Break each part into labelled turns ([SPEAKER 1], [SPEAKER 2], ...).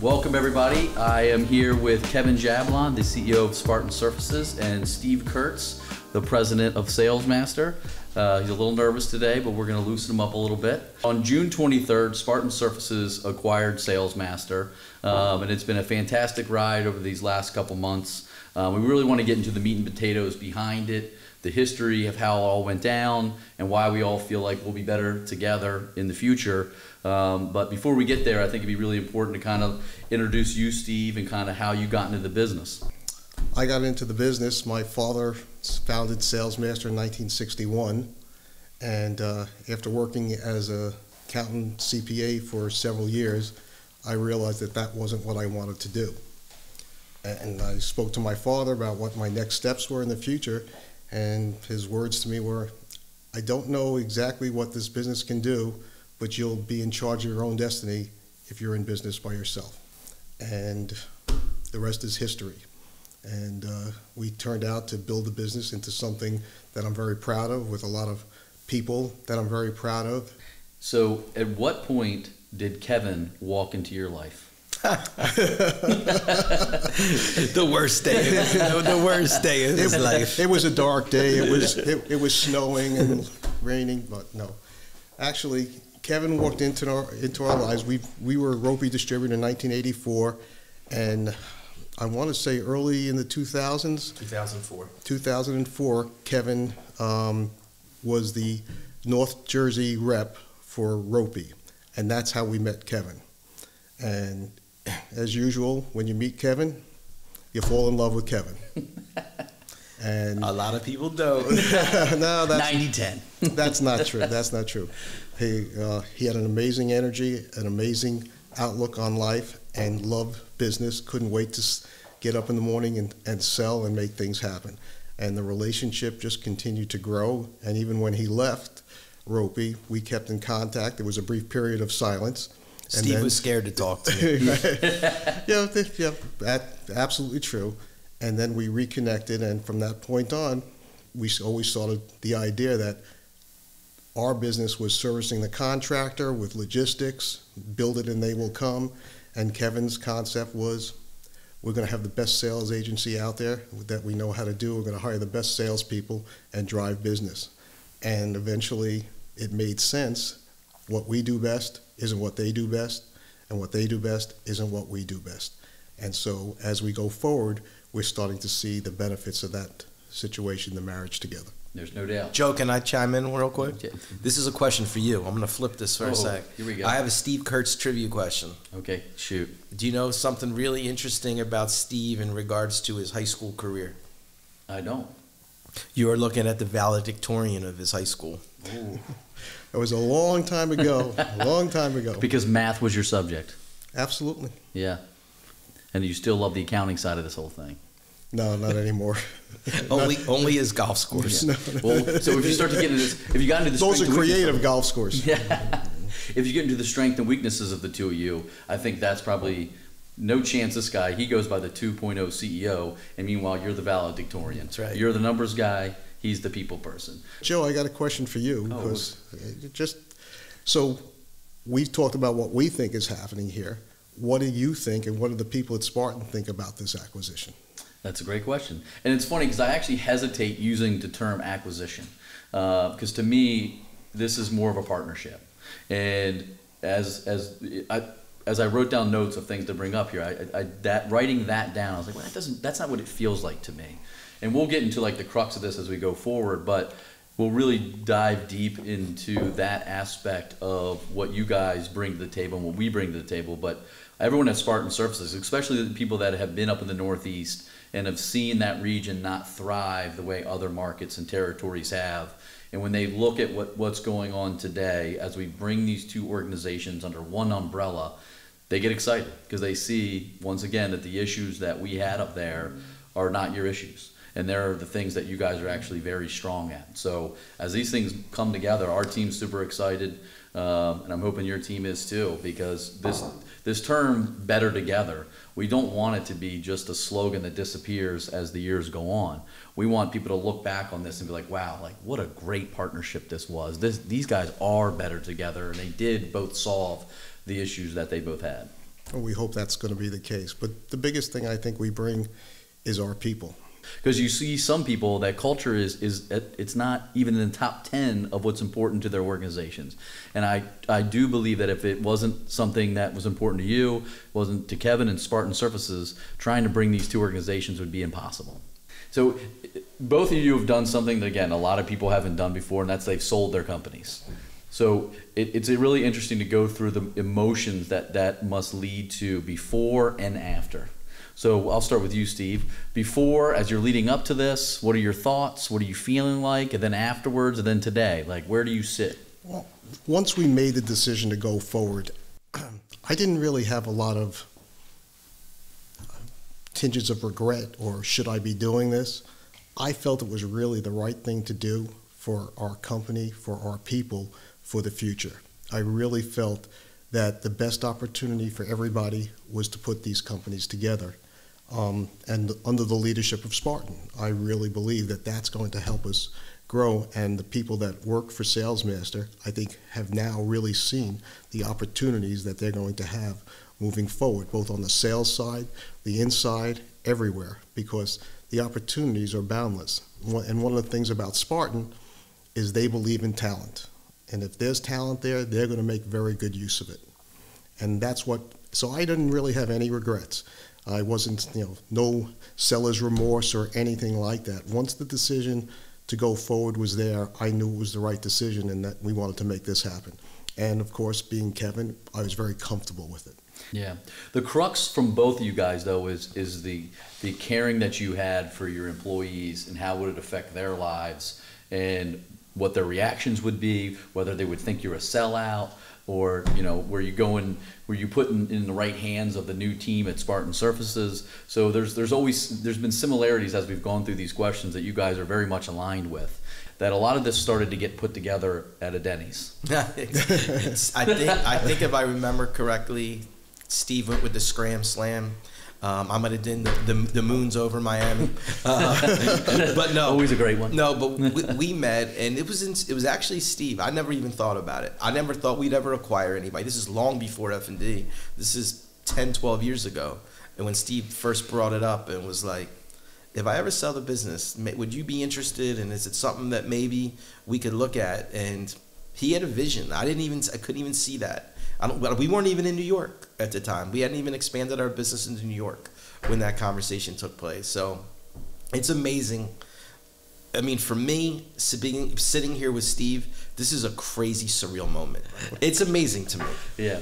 [SPEAKER 1] Welcome, everybody. I am here with Kevin Jablon, the CEO of Spartan Surfaces, and Steve Kurtz, the president of Salesmaster. Uh, he's a little nervous today, but we're going to loosen him up a little bit. On June 23rd, Spartan Surfaces acquired Salesmaster, um, and it's been a fantastic ride over these last couple months. Uh, we really want to get into the meat and potatoes behind it, the history of how it all went down, and why we all feel like we'll be better together in the future. Um, but before we get there, I think it'd be really important to kind of introduce you, Steve, and kind of how you got into the business.
[SPEAKER 2] I got into the business. My father founded Salesmaster in 1961, and uh, after working as a accountant CPA for several years, I realized that that wasn't what I wanted to do. And I spoke to my father about what my next steps were in the future, and his words to me were, "I don't know exactly what this business can do, but you'll be in charge of your own destiny if you're in business by yourself." And the rest is history. And uh, we turned out to build the business into something that I'm very proud of, with a lot of people that I'm very proud of.
[SPEAKER 1] So, at what point did Kevin walk into your life?
[SPEAKER 3] the worst day, of, the worst day of his
[SPEAKER 2] it,
[SPEAKER 3] life.
[SPEAKER 2] It was a dark day. It was it, it was snowing and raining, but no. Actually, Kevin walked into our into our lives. We we were a Roppe distributor in 1984, and I want to say early in the 2000s.
[SPEAKER 3] 2004.
[SPEAKER 2] 2004. Kevin um, was the North Jersey rep for Roppe, and that's how we met Kevin. And as usual, when you meet Kevin, you fall in love with Kevin.
[SPEAKER 3] And a lot of people don't.
[SPEAKER 2] no, that's
[SPEAKER 1] 90 10.
[SPEAKER 2] that's not true. That's not true. He uh, he had an amazing energy, an amazing outlook on life, and loved business. Couldn't wait to get up in the morning and, and sell and make things happen. And the relationship just continued to grow. And even when he left Roppe, we kept in contact. There was a brief period of silence.
[SPEAKER 3] Steve then, was scared to talk to me.
[SPEAKER 2] yeah, yeah, that, absolutely true. And then we reconnected, and from that point on, we always saw the idea that our business was servicing the contractor with logistics, build it and they will come. And Kevin's concept was we're going to have the best sales agency out there that we know how to do. We're going to hire the best salespeople and drive business. And eventually, it made sense. What we do best isn't what they do best, and what they do best isn't what we do best. And so, as we go forward, we're starting to see the benefits of that situation, the marriage together.
[SPEAKER 1] There's no doubt.
[SPEAKER 3] Joe, can I chime in real quick? This is a question for you. I'm going to flip this for
[SPEAKER 1] oh,
[SPEAKER 3] a sec.
[SPEAKER 1] Here we go.
[SPEAKER 3] I have a Steve Kurtz trivia question.
[SPEAKER 1] Okay, shoot.
[SPEAKER 3] Do you know something really interesting about Steve in regards to his high school career?
[SPEAKER 1] I don't.
[SPEAKER 3] You are looking at the valedictorian of his high school.
[SPEAKER 1] Ooh.
[SPEAKER 2] It was a long time ago. a long time ago.
[SPEAKER 1] Because math was your subject.
[SPEAKER 2] Absolutely.
[SPEAKER 1] Yeah. And you still love the accounting side of this whole thing.
[SPEAKER 2] No, not anymore.
[SPEAKER 3] only only his golf scores.
[SPEAKER 1] Yeah. Well, so if you start to get into this, if you got into the
[SPEAKER 2] those are creative golf scores.
[SPEAKER 1] Yeah. if you get into the strength and weaknesses of the two of you, I think that's probably no chance. This guy he goes by the 2.0 CEO, and meanwhile you're the valedictorian.
[SPEAKER 3] That's right.
[SPEAKER 1] You're the numbers guy. He's the people person.
[SPEAKER 2] Joe, I got a question for you
[SPEAKER 1] Oh.
[SPEAKER 2] because uh, just so we've talked about what we think is happening here. What do you think, and what do the people at Spartan think about this acquisition?
[SPEAKER 1] That's a great question, and it's funny because I actually hesitate using the term acquisition uh, because to me this is more of a partnership, and as as I. As I wrote down notes of things to bring up here, I, I, that writing that down, I was like, well, that doesn't. That's not what it feels like to me. And we'll get into like the crux of this as we go forward, but we'll really dive deep into that aspect of what you guys bring to the table and what we bring to the table. But everyone at Spartan Surfaces, especially the people that have been up in the Northeast and have seen that region not thrive the way other markets and territories have. And when they look at what, what's going on today, as we bring these two organizations under one umbrella, they get excited because they see, once again, that the issues that we had up there are not your issues. And they're the things that you guys are actually very strong at. So as these things come together, our team's super excited, um, and I'm hoping your team is too, because this this term "better together," we don't want it to be just a slogan that disappears as the years go on. We want people to look back on this and be like, "Wow, like what a great partnership this was. This these guys are better together, and they did both solve the issues that they both had."
[SPEAKER 2] And we hope that's going to be the case. But the biggest thing I think we bring is our people.
[SPEAKER 1] Because you see some people that culture is is it's not even in the top 10 of what's important to their organizations. And i i do believe that if it wasn't something that was important to you wasn't to kevin and spartan surfaces trying to bring these two organizations would be impossible. So both of you have done something that again a lot of people haven't done before and that's they've sold their companies. So it, it's really interesting to go through the emotions that that must lead to before and after so I'll start with you, Steve. Before, as you're leading up to this, what are your thoughts? What are you feeling like? And then afterwards, and then today, like where do you sit?
[SPEAKER 2] Well, once we made the decision to go forward, I didn't really have a lot of tinges of regret or should I be doing this. I felt it was really the right thing to do for our company, for our people, for the future. I really felt that the best opportunity for everybody was to put these companies together um, and under the leadership of Spartan. I really believe that that's going to help us grow. And the people that work for Salesmaster, I think, have now really seen the opportunities that they're going to have moving forward, both on the sales side, the inside, everywhere, because the opportunities are boundless. And one of the things about Spartan is they believe in talent. And if there's talent there, they're going to make very good use of it. And that's what, so I didn't really have any regrets. I wasn't, you know, no seller's remorse or anything like that. Once the decision to go forward was there, I knew it was the right decision and that we wanted to make this happen. And of course, being Kevin, I was very comfortable with it.
[SPEAKER 1] Yeah, the crux from both of you guys though is is the the caring that you had for your employees and how would it affect their lives and what their reactions would be, whether they would think you're a sellout, or you know where you going where you put in, the right hands of the new team at Spartan Surfaces. So there's there's always there's been similarities as we've gone through these questions that you guys are very much aligned with. That a lot of this started to get put together at a Denny's.
[SPEAKER 3] I think I think if I remember correctly, Steve went with the Scram Slam um, I might have done the, the, the, moons over My Hammy, uh, but no,
[SPEAKER 1] always a great one.
[SPEAKER 3] No, but we, we met, and it was in, it was actually Steve. I never even thought about it. I never thought we'd ever acquire anybody. This is long before F and D. This is 10, 12 years ago, and when Steve first brought it up and was like, "If I ever sell the business, would you be interested? And is it something that maybe we could look at?" And he had a vision. I didn't even I couldn't even see that. We weren't even in New York at the time. We hadn't even expanded our business into New York when that conversation took place. So it's amazing. I mean, for me, sitting, sitting here with Steve, this is a crazy, surreal moment. It's amazing to me.
[SPEAKER 1] Yeah.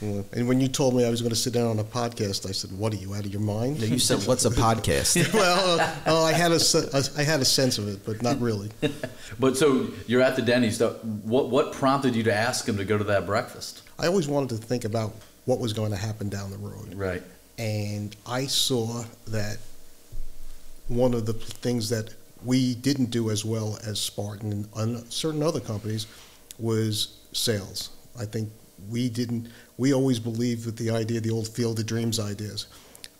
[SPEAKER 2] And when you told me I was going to sit down on a podcast, I said, "What are you out of your mind?"
[SPEAKER 3] No, you said, "What's a podcast?"
[SPEAKER 2] well, uh, I had a I had a sense of it, but not really.
[SPEAKER 1] but so you're at the Denny's. What what prompted you to ask him to go to that breakfast?
[SPEAKER 2] I always wanted to think about what was going to happen down the road.
[SPEAKER 1] Right.
[SPEAKER 2] And I saw that one of the things that we didn't do as well as Spartan and certain other companies was sales. I think we didn't we always believed with the idea, the old field of dreams ideas.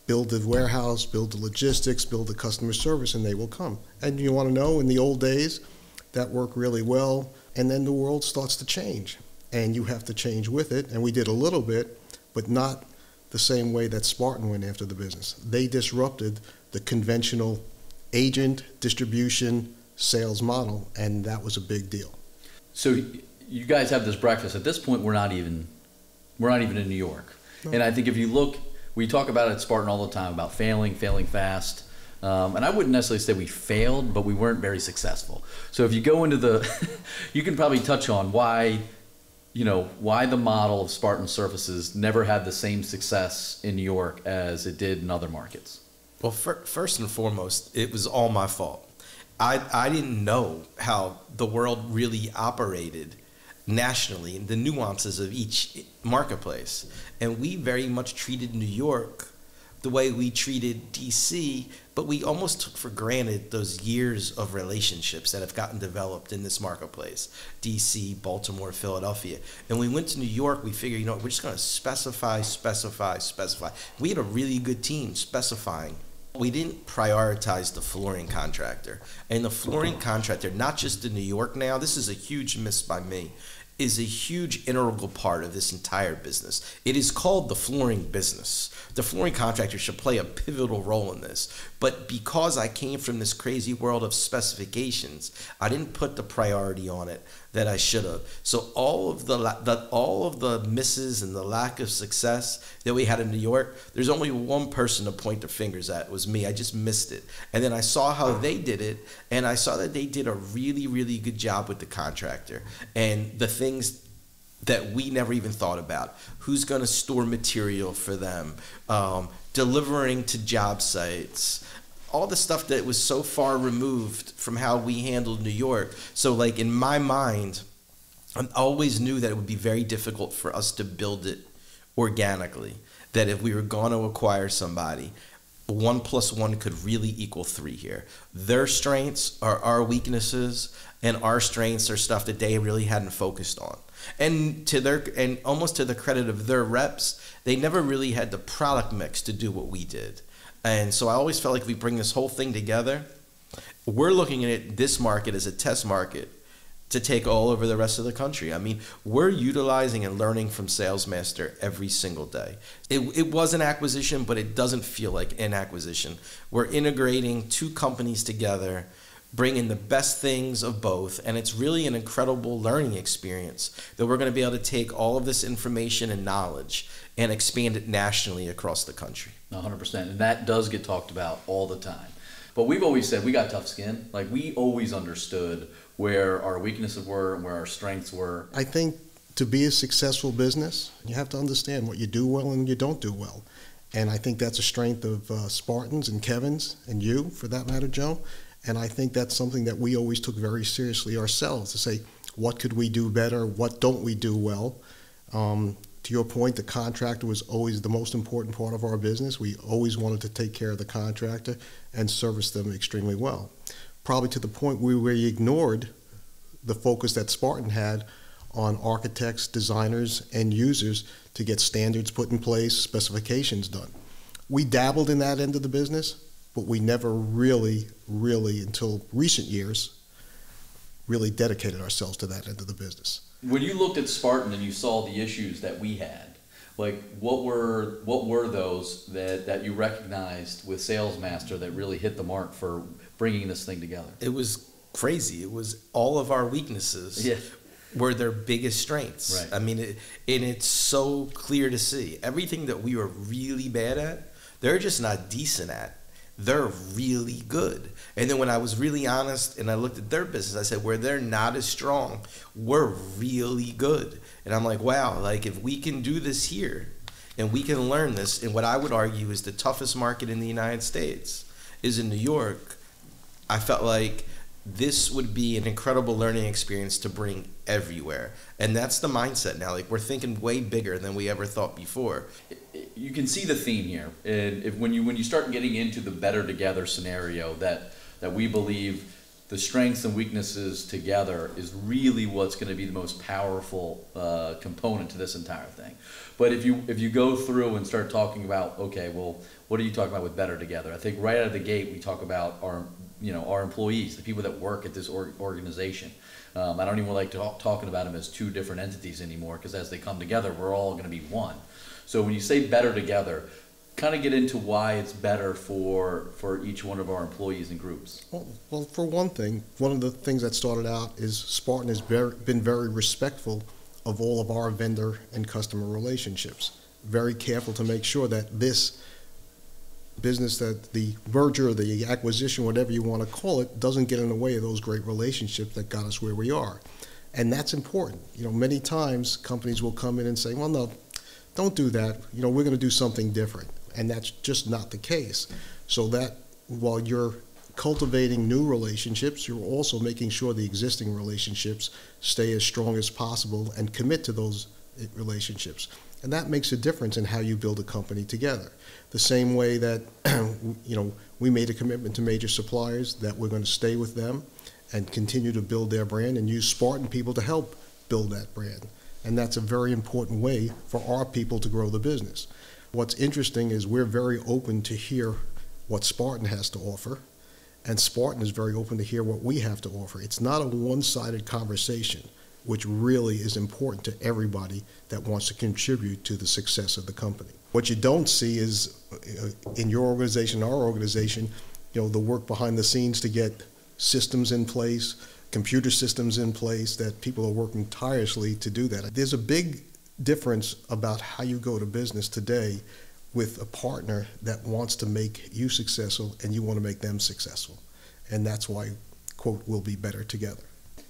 [SPEAKER 2] Build the warehouse, build the logistics, build the customer service, and they will come. And you want to know, in the old days, that worked really well, and then the world starts to change, and you have to change with it. And we did a little bit, but not the same way that Spartan went after the business. They disrupted the conventional agent distribution sales model, and that was a big deal.
[SPEAKER 1] So you guys have this breakfast. At this point, we're not even we're not even in New York. No. And I think if you look, we talk about it at Spartan all the time about failing, failing fast. Um, and I wouldn't necessarily say we failed, but we weren't very successful. So if you go into the, you can probably touch on why, you know, why the model of Spartan Surfaces never had the same success in New York as it did in other markets.
[SPEAKER 3] Well, for, first and foremost, it was all my fault. I, I didn't know how the world really operated nationally, the nuances of each marketplace. And we very much treated New York the way we treated DC, but we almost took for granted those years of relationships that have gotten developed in this marketplace DC, Baltimore, Philadelphia. And we went to New York, we figured, you know, we're just going to specify, specify, specify. We had a really good team specifying we didn't prioritize the flooring contractor. And the flooring contractor, not just in New York now, this is a huge miss by me is a huge integral part of this entire business. It is called the flooring business. The flooring contractor should play a pivotal role in this. But because I came from this crazy world of specifications, I didn't put the priority on it that I should have. So all of the, the all of the misses and the lack of success that we had in New York, there's only one person to point their fingers at. It was me. I just missed it. And then I saw how they did it, and I saw that they did a really, really good job with the contractor and the things that we never even thought about. Who's going to store material for them? Um, delivering to job sites all the stuff that was so far removed from how we handled New York. So, like in my mind, I always knew that it would be very difficult for us to build it organically. That if we were going to acquire somebody, one plus one could really equal three here. Their strengths are our weaknesses, and our strengths are stuff that they really hadn't focused on. And to their and almost to the credit of their reps, they never really had the product mix to do what we did. And so I always felt like we bring this whole thing together, we're looking at it, this market as a test market to take all over the rest of the country. I mean, we're utilizing and learning from Salesmaster every single day. It, it was an acquisition, but it doesn't feel like an acquisition. We're integrating two companies together, bringing the best things of both, and it's really an incredible learning experience that we're going to be able to take all of this information and knowledge and expand it nationally across the country.
[SPEAKER 1] 100%. And that does get talked about all the time. But we've always said we got tough skin. Like we always understood where our weaknesses were and where our strengths were.
[SPEAKER 2] I think to be a successful business, you have to understand what you do well and you don't do well. And I think that's a strength of uh, Spartans and Kevin's and you, for that matter, Joe. And I think that's something that we always took very seriously ourselves to say, what could we do better? What don't we do well? Um, to your point, the contractor was always the most important part of our business. We always wanted to take care of the contractor and service them extremely well. Probably to the point where we ignored the focus that Spartan had on architects, designers, and users to get standards put in place, specifications done. We dabbled in that end of the business, but we never really, really, until recent years, really dedicated ourselves to that end of the business
[SPEAKER 1] when you looked at Spartan and you saw the issues that we had, like what were what were those that that you recognized with Salesmaster that really hit the mark for bringing this thing together?
[SPEAKER 3] It was crazy. It was all of our weaknesses.
[SPEAKER 1] Yeah.
[SPEAKER 3] Were their biggest strengths.
[SPEAKER 1] Right.
[SPEAKER 3] I mean, it, and it's so clear to see. Everything that we were really bad at, they're just not decent at they're really good. And then when I was really honest and I looked at their business, I said, where they're not as strong, we're really good. And I'm like, wow, like if we can do this here and we can learn this, and what I would argue is the toughest market in the United States is in New York, I felt like this would be an incredible learning experience to bring everywhere. And that's the mindset now. Like we're thinking way bigger than we ever thought before.
[SPEAKER 1] You can see the theme here. And if when you when you start getting into the better together scenario that that we believe the strengths and weaknesses together is really what's going to be the most powerful uh, component to this entire thing. But if you if you go through and start talking about okay, well, what are you talking about with better together? I think right out of the gate we talk about our you know our employees, the people that work at this organization. Um, I don't even like talk, talking about them as two different entities anymore because as they come together, we're all going to be one. So when you say better together, kind of get into why it's better for for each one of our employees and groups.
[SPEAKER 2] Well, well, for one thing, one of the things that started out is Spartan has very, been very respectful of all of our vendor and customer relationships. Very careful to make sure that this business that the merger, the acquisition, whatever you want to call it, doesn't get in the way of those great relationships that got us where we are. And that's important. You know, many times companies will come in and say, well, no, don't do that. You know, we're going to do something different. And that's just not the case. So that while you're cultivating new relationships, you're also making sure the existing relationships stay as strong as possible and commit to those eh, relationships. And that makes a difference in how you build a company together. The same way that, you know, we made a commitment to major suppliers that we're going to stay with them and continue to build their brand and use Spartan people to help build that brand. And that's a very important way for our people to grow the business. What's interesting is we're very open to hear what Spartan has to offer, and Spartan is very open to hear what we have to offer. It's not a one sided conversation which really is important to everybody that wants to contribute to the success of the company. What you don't see is uh, in your organization, our organization, you know, the work behind the scenes to get systems in place, computer systems in place that people are working tirelessly to do that. There's a big difference about how you go to business today with a partner that wants to make you successful and you want to make them successful. And that's why, quote, we'll be better together.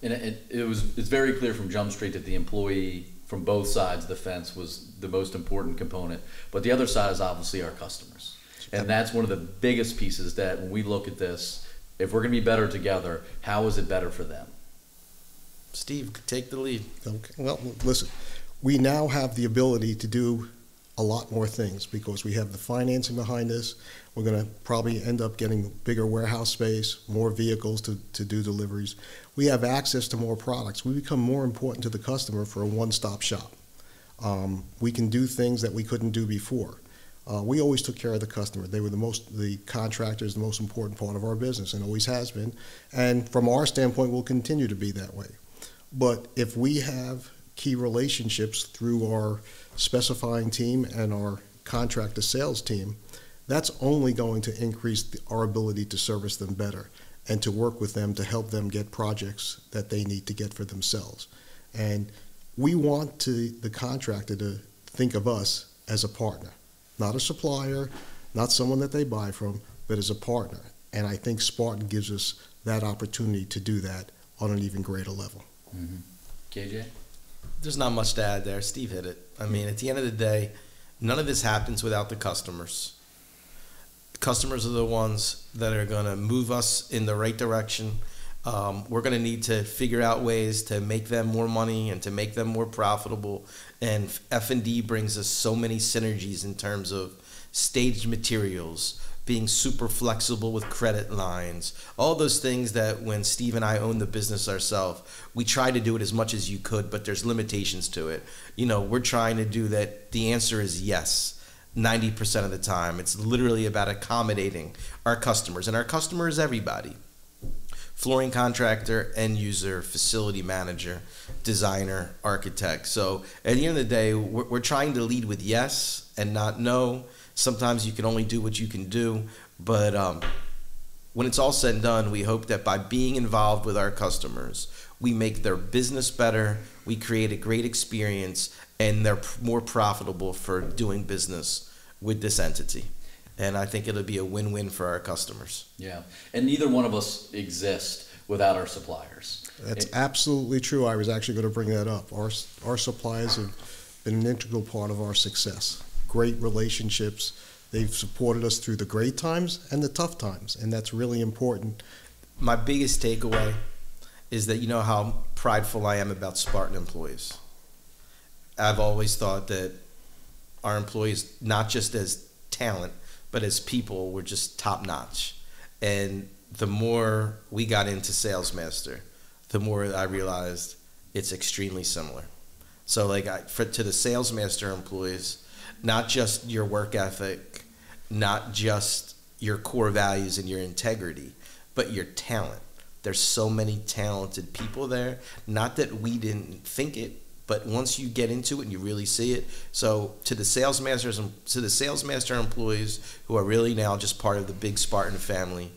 [SPEAKER 1] And it, it was it's very clear from Jump Street that the employee from both sides of the fence was the most important component. But the other side is obviously our customers. And that's one of the biggest pieces that when we look at this, if we're going to be better together, how is it better for them?
[SPEAKER 3] Steve, take the lead.
[SPEAKER 2] Okay. Well, listen, we now have the ability to do a lot more things because we have the financing behind us. We're going to probably end up getting bigger warehouse space, more vehicles to, to do deliveries. We have access to more products. We become more important to the customer for a one stop shop. Um, we can do things that we couldn't do before. Uh, we always took care of the customer. They were the most, the contractors, the most important part of our business, and always has been. And from our standpoint, we'll continue to be that way. But if we have key relationships through our specifying team and our contract to sales team, that's only going to increase the, our ability to service them better and to work with them to help them get projects that they need to get for themselves. And we want to, the contractor to think of us as a partner, not a supplier, not someone that they buy from, but as a partner. And I think Spartan gives us that opportunity to do that on an even greater level.
[SPEAKER 1] Mm-hmm. KJ?
[SPEAKER 3] There's not much to add there. Steve hit it. I mean, at the end of the day, none of this happens without the customers. Customers are the ones that are going to move us in the right direction. Um, we're going to need to figure out ways to make them more money and to make them more profitable. And F and D brings us so many synergies in terms of staged materials, being super flexible with credit lines, all those things that when Steve and I own the business ourselves, we try to do it as much as you could, but there's limitations to it. You know, we're trying to do that. The answer is yes. 90% of the time. It's literally about accommodating our customers, and our customer is everybody flooring contractor, end user, facility manager, designer, architect. So at the end of the day, we're, we're trying to lead with yes and not no. Sometimes you can only do what you can do, but um, when it's all said and done, we hope that by being involved with our customers, we make their business better, we create a great experience, and they're more profitable for doing business with this entity. And I think it'll be a win win for our customers.
[SPEAKER 1] Yeah. And neither one of us exist without our suppliers.
[SPEAKER 2] That's
[SPEAKER 1] It-
[SPEAKER 2] absolutely true. I was actually going to bring that up. Our, our suppliers have been an integral part of our success. Great relationships. They've supported us through the great times and the tough times, and that's really important.
[SPEAKER 3] My biggest takeaway is that you know how prideful I am about Spartan employees. I've always thought that our employees, not just as talent, but as people, were just top notch. And the more we got into Salesmaster, the more I realized it's extremely similar. So, like, I, for to the Salesmaster employees, not just your work ethic, not just your core values and your integrity, but your talent. There's so many talented people there. Not that we didn't think it, but once you get into it and you really see it. So to the Salesmasters and to the Salesmaster employees who are really now just part of the big Spartan family,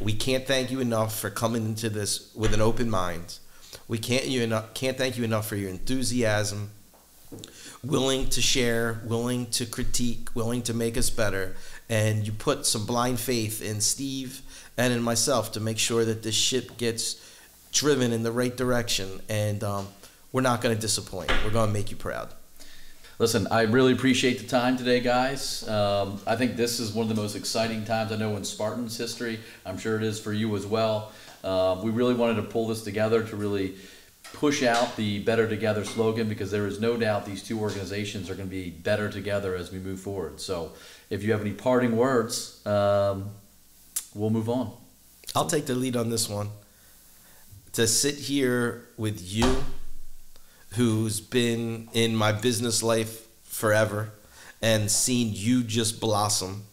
[SPEAKER 3] we can't thank you enough for coming into this with an open mind. We can't you enough, can't thank you enough for your enthusiasm, willing to share, willing to critique, willing to make us better, and you put some blind faith in Steve and in myself to make sure that this ship gets driven in the right direction. And um, we're not going to disappoint. We're going to make you proud.
[SPEAKER 1] Listen, I really appreciate the time today, guys. Um, I think this is one of the most exciting times I know in Spartan's history. I'm sure it is for you as well. Uh, we really wanted to pull this together to really push out the Better Together slogan because there is no doubt these two organizations are going to be better together as we move forward. So, if you have any parting words, um, we'll move on.
[SPEAKER 3] I'll take the lead on this one. To sit here with you who's been in my business life forever and seen you just blossom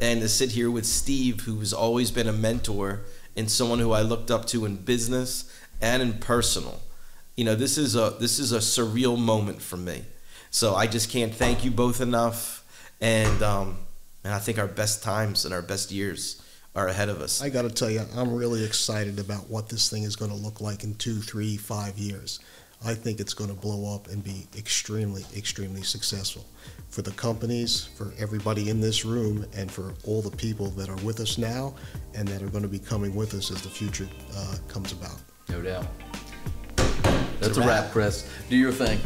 [SPEAKER 3] and to sit here with Steve who's always been a mentor and someone who I looked up to in business and in personal You know, this is a this is a surreal moment for me. So I just can't thank you both enough, and um, and I think our best times and our best years are ahead of us.
[SPEAKER 2] I got to tell you, I'm really excited about what this thing is going to look like in two, three, five years. I think it's going to blow up and be extremely, extremely successful for the companies, for everybody in this room, and for all the people that are with us now and that are going to be coming with us as the future uh, comes about.
[SPEAKER 1] No doubt. That's
[SPEAKER 3] a
[SPEAKER 1] wrap, Chris. Do your thing.